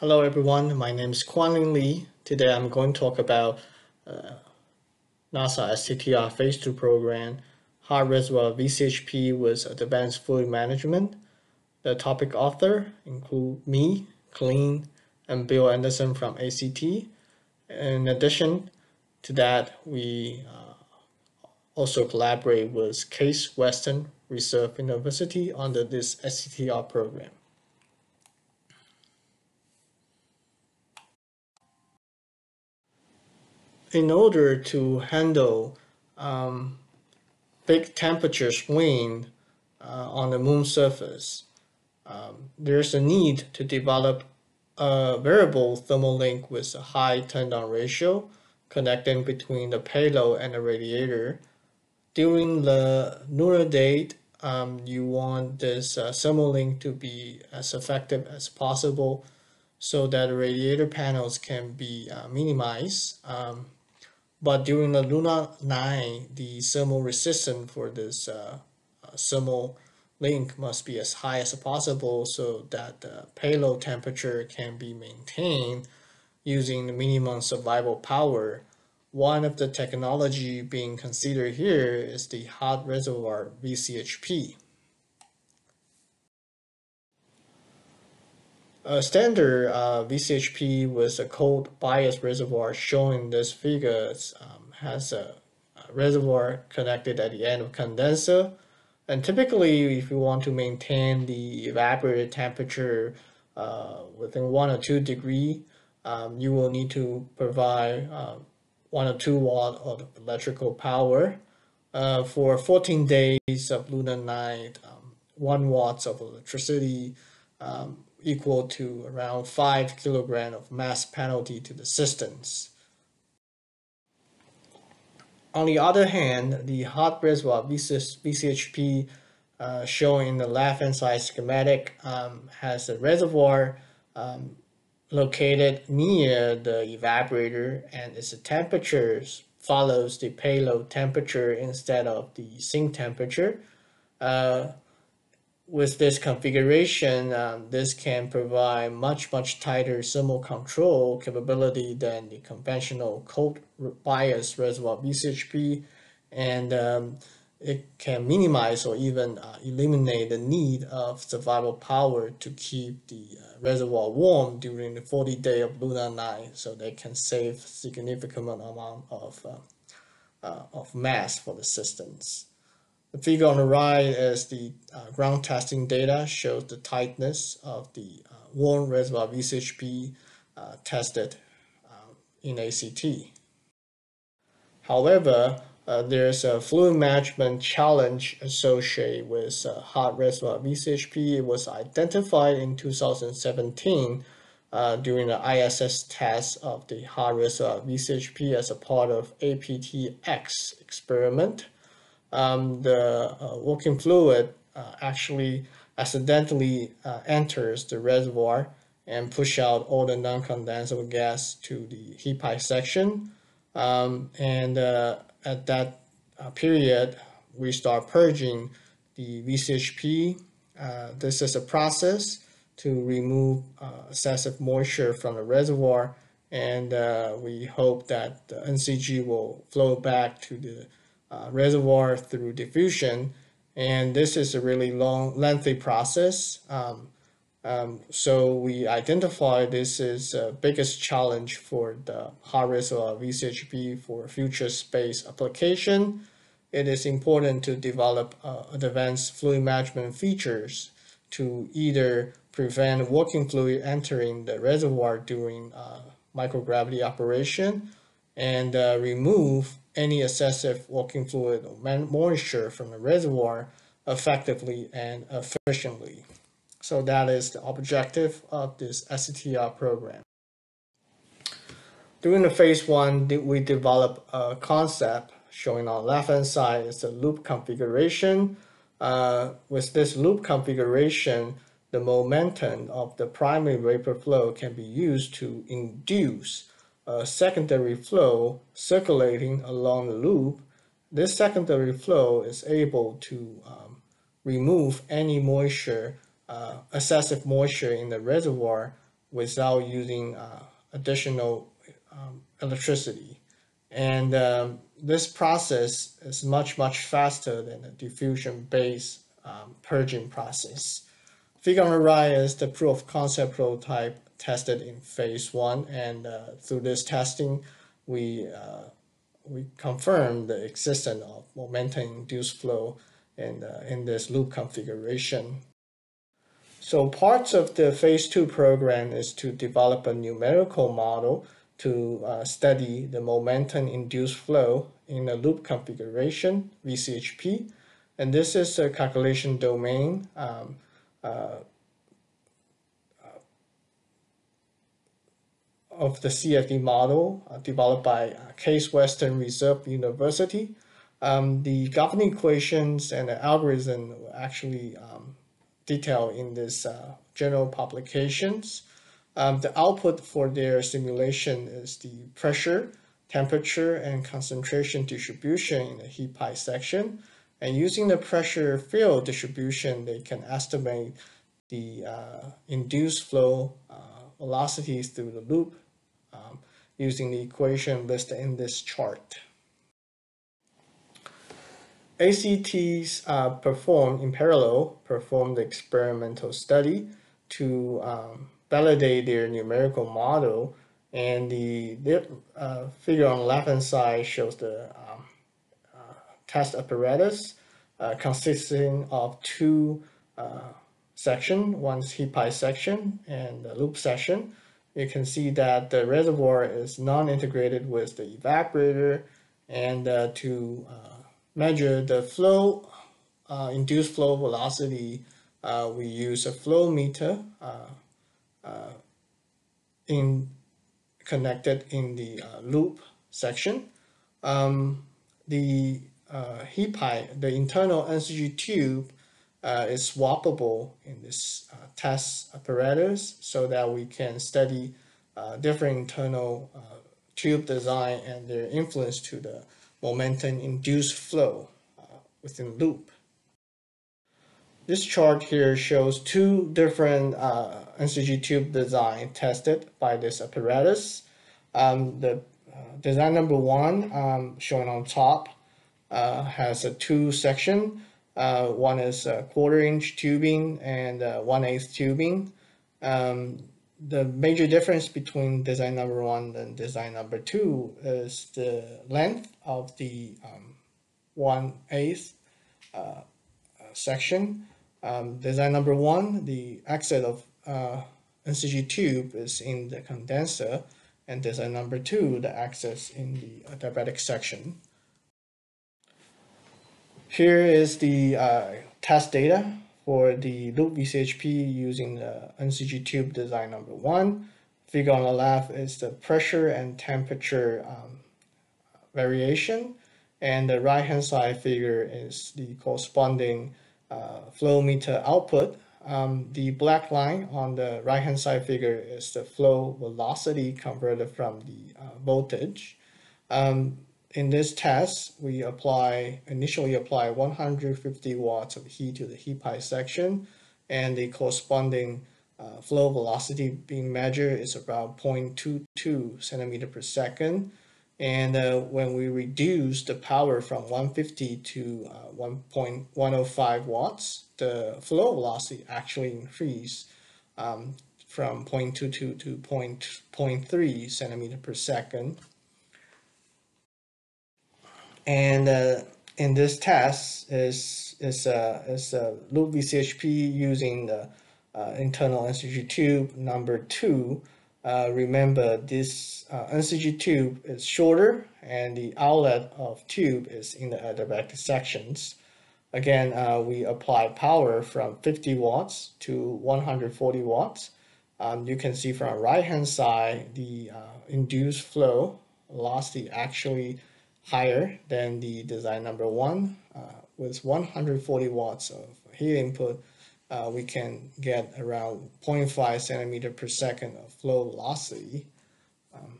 Hello everyone, my name is Kuan Lee. Today I'm going to talk about uh, NASA STTR Phase 2 program, Hot Reservoir VCHP with Advanced Fluid Management. The topic author include me, Calin, and Bill Anderson from ACT. In addition to that, we uh, also collaborate with Case Western Reserve University under this STTR program. In order to handle um, big temperature swing uh, on the moon surface, um, there's a need to develop a variable thermal link with a high turn-down ratio connecting between the payload and the radiator. During the lunar date, um, you want this uh, thermal link to be as effective as possible so that radiator panels can be uh, minimized. Um, but during the lunar night, the thermal resistance for this uh, uh, thermal link must be as high as possible so that the payload temperature can be maintained using the minimum survival power. One of the technology being considered here is the hot reservoir VCHP. A standard uh, VCHP with a cold bias reservoir shown in this figure um, has a, a, reservoir connected at the end of condenser. And typically, if you want to maintain the evaporator temperature uh, within one or two degree, um, you will need to provide uh, one or two watt of electrical power. Uh, for 14 days of lunar night, um, one watts of electricity um, equal to around 5 kilogram of mass penalty to the systems. On the other hand, the hot reservoir VCHP uh, shown in the left-hand side schematic um, has a reservoir um, located near the evaporator and its temperature follows the payload temperature instead of the sink temperature. Uh, with this configuration, um, this can provide much, much tighter thermal control capability than the conventional cold bias reservoir VCHP. And um, it can minimize or even uh, eliminate the need of survival power to keep the uh, reservoir warm during the 40 day of lunar night so they can save significant amount of, uh, uh of mass for the systems. The figure on the right is the uh, ground testing data, shows the tightness of the uh, warm reservoir VCHP uh, tested uh, in ACT. However, uh, there's a fluid management challenge associated with uh, hot reservoir VCHP. It was identified in 2017 during the ISS test of the hot reservoir VCHP as a part of APT-X experiment um, the uh, working fluid uh, actually accidentally uh, enters the reservoir and push out all the non-condensable gas to the heat pipe section. Um, and uh, at that uh, period, we start purging the VCHP. Uh, this is a process to remove excessive moisture from the reservoir and we hope that the NCG will flow back to the uh, reservoir through diffusion. And this is a really long, lengthy process. Um, um, so we identify this is the biggest challenge for the hot reservoir VCHP for future space application. It is important to develop uh, advanced fluid management features to either prevent working fluid entering the reservoir during uh, microgravity operation and uh, remove any excessive working fluid or moisture from the reservoir effectively and efficiently. So that is the objective of this STTR program. During the phase one, we develop a concept showing on the left-hand side is the loop configuration. Uh, with this loop configuration, the momentum of the primary vapor flow can be used to induce a secondary flow circulating along the loop, this secondary flow is able to um, remove any moisture, uh, excessive moisture in the reservoir without using uh, additional um, electricity. And um, this process is much, much faster than the diffusion-based um, purging process. Figure on the right is the proof of concept prototype tested in phase one. And uh, through this testing, we, uh, we confirmed the existence of momentum-induced flow in, uh, in this loop configuration. So parts of the phase two program is to develop a numerical model to uh, study the momentum-induced flow in a loop configuration, VCHP. And this is a calculation domain um, uh, of the CFD model uh, developed by uh, Case Western Reserve University. Um, the governing equations and the algorithm actually um, detailed in this uh, general publications. Um, the output for their simulation is the pressure, temperature, and concentration distribution in the heat pipe section. And using the pressure field distribution, they can estimate the uh, induced flow uh, velocities through the loop um, using the equation listed in this chart. ACTs uh, performed in parallel, performed the experimental study to um, validate their numerical model. And the, the uh, figure on the left-hand side shows the um, uh, test apparatus uh, consisting of two uh, sections, one's heat pipe section and the loop section you can see that the reservoir is non-integrated with the evaporator and uh, to uh, measure the flow, uh, induced flow velocity, uh, we use a flow meter uh, uh, in connected in the loop section. Um, the heat pipe, the internal NCG tube uh, is swappable in this uh, test apparatus so that we can study uh, different internal uh, tube design and their influence to the momentum induced flow uh, within loop. This chart here shows two different uh, NCG tube design tested by this apparatus. Um, the design number one um, shown on top has a two section uh, one is uh, quarter inch tubing and uh, one eighth tubing. Um, the major difference between design number one and design number two is the length of the um, one eighth uh, section. Um, design number one, the exit of uh, NCG tube is in the condenser, and design number two, the access in the diabatic section. Here is the uh, test data for the loop VCHP using the NCG tube design number one. Figure on the left is the pressure and temperature um, variation. And the right hand side figure is the corresponding uh, flow meter output. Um, the black line on the right hand side figure is the flow velocity converted from the uh, voltage. Um, in this test, we apply initially apply 150 watts of heat to the heat pipe section, and the corresponding uh, flow velocity being measured is about 0.22 centimeter per second. And uh, when we reduce the power from 150 to uh, 1.105 watts, the flow velocity actually increased um, from 0.22 to 0.3 centimeter per second. And uh, in this test is is a is a loop VCHP using the uh, internal NCG tube number two. Uh, remember this uh, NCG tube is shorter and the outlet of tube is in the adiabatic sections. Again, uh, we apply power from 50 watts to 140 watts. Um, you can see from right hand side the uh, induced flow velocity actually higher than the design number one. Uh, with 140 watts of heat input, uh, we can get around 0.5 centimeter per second of flow velocity. Um,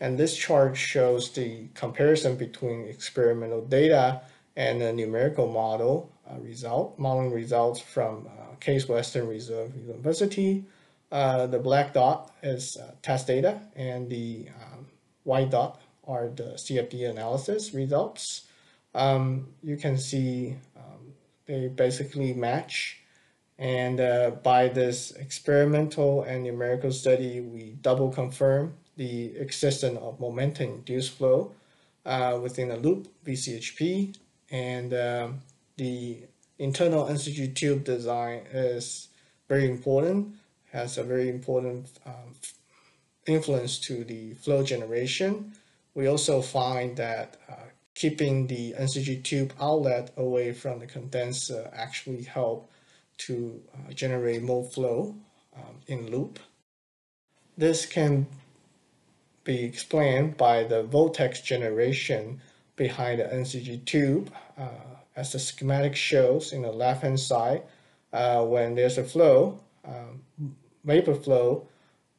and this chart shows the comparison between experimental data and a numerical model uh, result, modeling results from uh, Case Western Reserve University. Uh, the black dot is uh, test data, and the um, white dot are the CFD analysis results. Um, you can see um, they basically match. And uh, by this experimental and numerical study, we double confirm the existence of momentum-induced flow uh, within a loop VCHP. And um, the internal NCG tube design is very important, has a very important um, influence to the flow generation. We also find that uh, keeping the NCG tube outlet away from the condenser actually help to uh, generate more flow um, in loop. This can be explained by the vortex generation behind the NCG tube uh, as the schematic shows in the left hand side uh, when there's a flow, um, vapor flow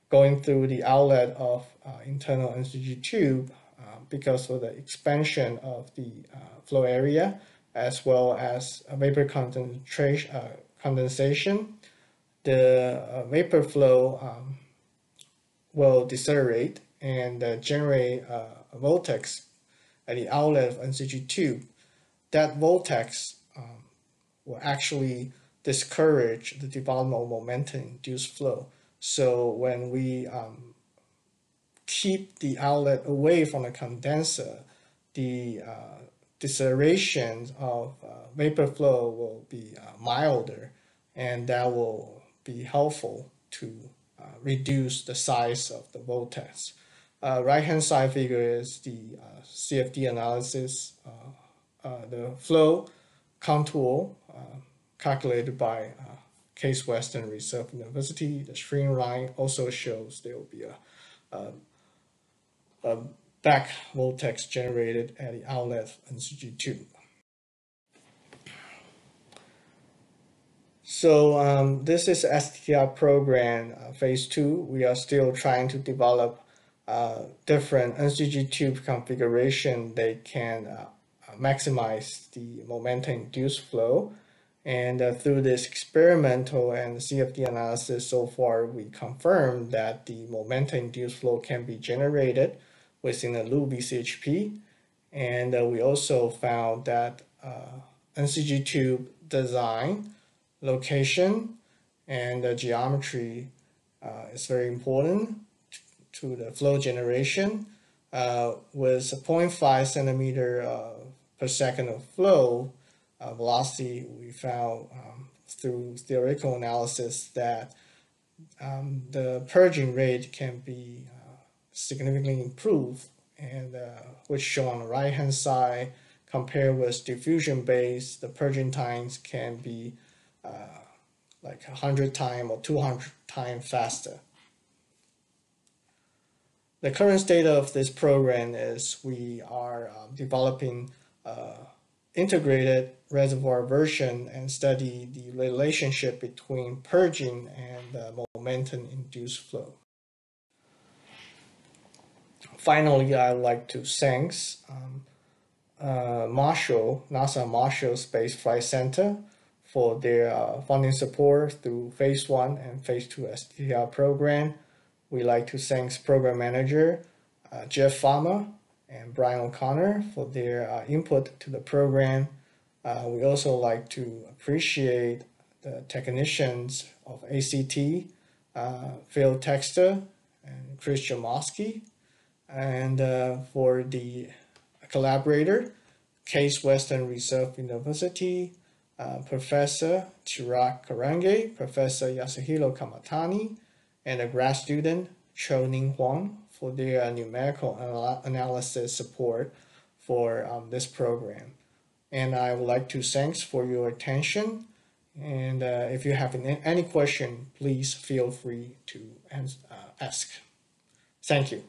going through the outlet of uh, internal NCG tube uh, because of the expansion of the uh, flow area as well as vapor concentration, uh, condensation, the vapor flow um, will decelerate and generate a vortex at the outlet of NCG tube. That vortex um, will actually discourage the development of momentum-induced flow. So when we um, keep the outlet away from the condenser, the uh, deceleration of uh, vapor flow will be uh, milder, and that will be helpful to uh, reduce the size of the vortex. Uh, right-hand side figure is the uh, CFD analysis, the flow contour calculated by Case Western Reserve University. The streamline also shows there will be a, a, back vortex generated at the outlet NCG tube. So um, this is STTR program uh, phase two. We are still trying to develop uh, different NCG tube configuration. They can uh, maximize the momentum induced flow and uh, through this experimental and CFD analysis so far, we confirmed that the momentum-induced flow can be generated within the loop VCHP. And uh, we also found that uh, NCG tube design, location, and geometry uh, is very important to the flow generation. Uh, with 0.5 centimeter uh, per second of flow, velocity, we found um, through theoretical analysis that um, the purging rate can be significantly improved, and uh, which shown on the right hand side. Compared with diffusion base, the purging times can be uh, like 100 times or 200 times faster. The current state of this program is we are um, developing uh, integrated reservoir version and study the relationship between purging and uh, momentum-induced flow. Finally, I'd like to thank um, uh, Marshall, NASA Marshall Space Flight Center for their uh, funding support through Phase 1 and Phase 2 STTR program. We'd like to thank Program Manager uh, Jeff Farmer and Brian O'Connor for their uh, input to the program. Uh, we also like to appreciate the technicians of ACT, uh, Phil Texter and Chris Jamoski, and uh, for the collaborator, Case Western Reserve University, uh, Professor Chirag Kharangate, Professor Yasuhiro Kamotani, and a grad student, Cho Ning Huang, for their numerical anal analysis support for um, this program. And I would like to thanks for your attention. And uh, if you have any question, please feel free to uh, ask. Thank you.